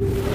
you